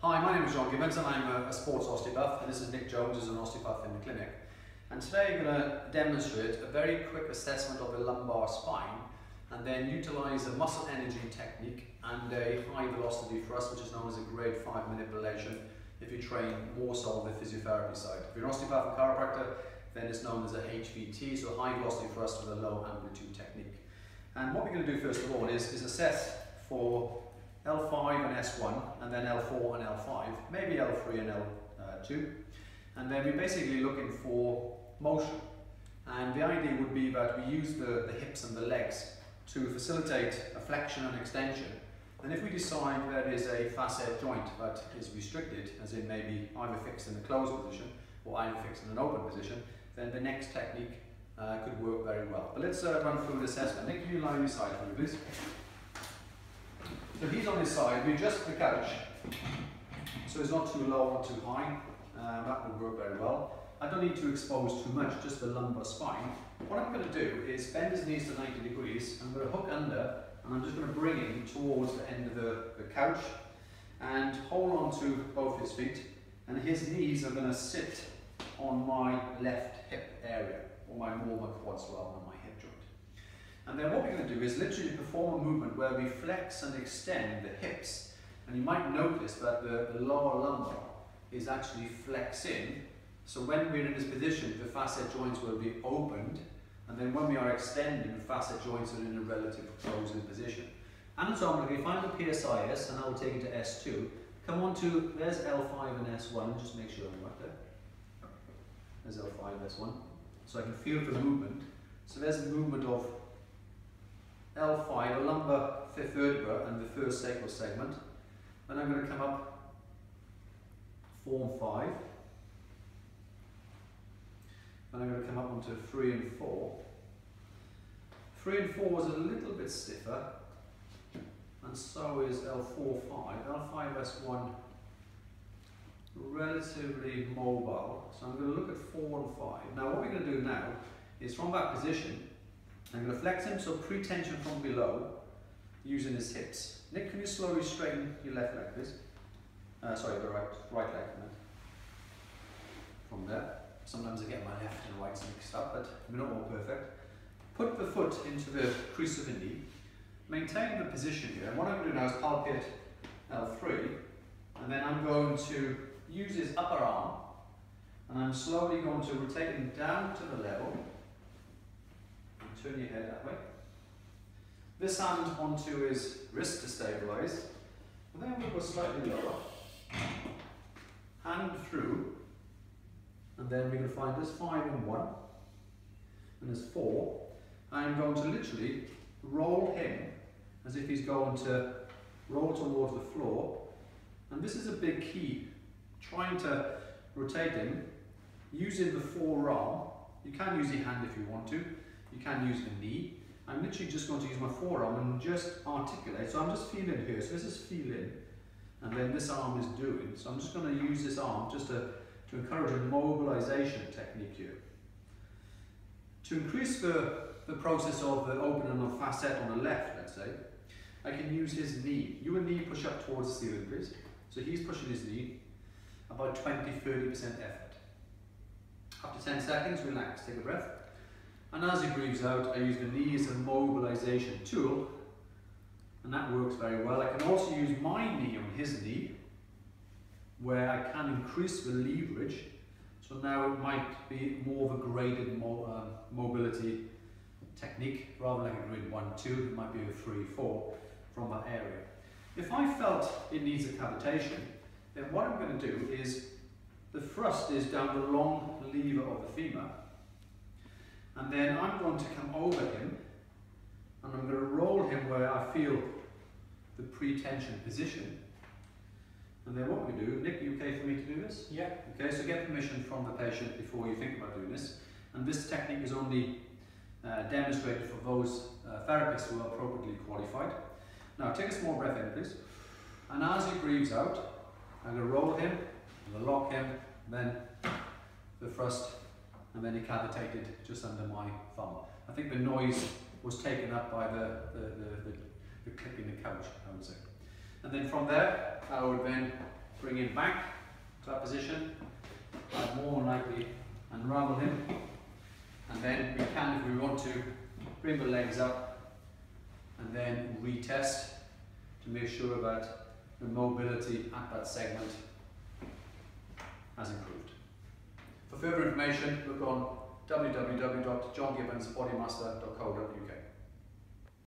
Hi, my name is John Gibbons and I'm a, a sports osteopath and this is Nick Jones as an osteopath in the clinic. And today I'm going to demonstrate a very quick assessment of the lumbar spine and then utilise a muscle energy technique and a high velocity thrust which is known as a grade 5 manipulation if you train more so on the physiotherapy side. If you're an osteopath and chiropractor then it's known as a HVT, so high velocity thrust with a low amplitude technique. And what we're going to do first of all is, is assess for L5 and S1, and then L4 and L5, maybe L3 and L2. And then we're basically looking for motion. And the idea would be that we use the, the hips and the legs to facilitate a flexion and extension. And if we decide there is a facet joint that is restricted, as in maybe either fixed in a closed position or either fixed in an open position, then the next technique uh, could work very well. But let's uh, run through the assessment. Nick, can you lie beside me, please? So he's on his side, we adjust the couch so it's not too low or too high. Uh, that will work very well. I don't need to expose too much, just the lumbar spine. What I'm going to do is bend his knees to 90 degrees. I'm going to hook under and I'm just going to bring him towards the end of the, the couch and hold on to both his feet and his knees are going to sit on my left hip area or my my quads rather than my. And then what we're going to do is literally perform a movement where we flex and extend the hips. And you might notice that the, the lower lumbar is actually flexing. So when we're in this position, the facet joints will be opened. And then when we are extending, the facet joints are in a relative closing position. Anatomically, I'm a PSIS, and I'll take it to S2, come on to, there's L5 and S1, just make sure I'm right there. There's L5, S1. So I can feel the movement. So there's the movement of L5, the lumbar fifth vertebra and the first sacral segment. Then I'm going to come up form five. Then I'm going to come up onto three and four. Three and four was a little bit stiffer, and so is L4, 5. L5, S1, relatively mobile. So I'm going to look at four and five. Now what we're going to do now is from that position, I'm going to flex him, so pre-tension from below, using his hips. Nick, can you slowly straighten your left leg, please? Uh, sorry, the right, right leg, From there. Sometimes I get my left and right mixed up, but we're not all perfect. Put the foot into the crease of the knee. Maintain the position here. And what I'm going to do now is palpate L3, and then I'm going to use his upper arm, and I'm slowly going to rotate him down to the level, turn your head that way. This hand onto his wrist to stabilize. And then we'll go slightly lower. Hand through. And then we're going to find this five and one. And this four. I'm going to literally roll him as if he's going to roll towards the floor. And this is a big key. Trying to rotate him using the forearm. You can use your hand if you want to. You can use the knee. I'm literally just going to use my forearm and just articulate. So I'm just feeling here. So this is feeling, and then this arm is doing. So I'm just going to use this arm just to, to encourage a mobilization technique here. To increase the, the process of the opening of facet on the left, let's say, I can use his knee. You and knee push up towards the ceiling, please. So he's pushing his knee, about 20-30% effort. After 10 seconds, relax, take a breath. And as he breathes out, I use the knee as a mobilization tool, and that works very well. I can also use my knee on his knee, where I can increase the leverage. So now it might be more of a graded mo uh, mobility technique, rather like a grade 1, 2, it might be a 3, 4 from that area. If I felt it needs a cavitation, then what I'm going to do is, the thrust is down the long lever of the femur, and then I'm going to come over him and I'm going to roll him where I feel the pre-tension position. And then what we do, Nick, are you okay for me to do this? Yeah. Okay, so get permission from the patient before you think about doing this. And this technique is only uh, demonstrated for those uh, therapists who are appropriately qualified. Now take a small breath in, please. And as he breathes out, I'm going to roll him, I'm going to lock him, then the thrust and then he cavitated just under my thumb. I think the noise was taken up by the, the, the, the, the click in the couch, I would say. And then from there, I would then bring him back to that position. I'd more likely unravel him. And then we can, if we want to, bring the legs up and then retest to make sure that the mobility at that segment has improved. For further information, look on www.johngibbonsbodymaster.co.uk.